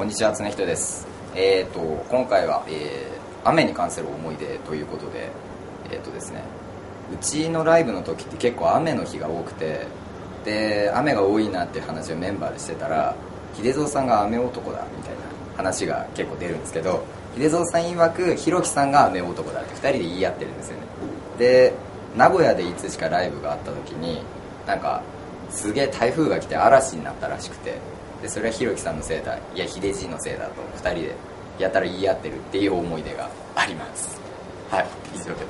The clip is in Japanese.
こんにちは常人です。えっ、と今回は、えー雨に関する思い出ということでえっ、とですねうちのライブの時って結構雨の日が多くてで雨が多いなって話をメンバーでしてたら秀蔵さんが雨男だみたいな話が結構出るんですけど秀蔵さん曰くひろきさんが雨男だって2人で言い合ってるんですよね。で名古屋でいつしかライブがあった時になんかすげえ台風が来て嵐になったらしくて。でそれはひろきさんのせいだ。いや秀じいのせいだと。2人でやたら言い合ってるっていう思い出があります。はい。以上です。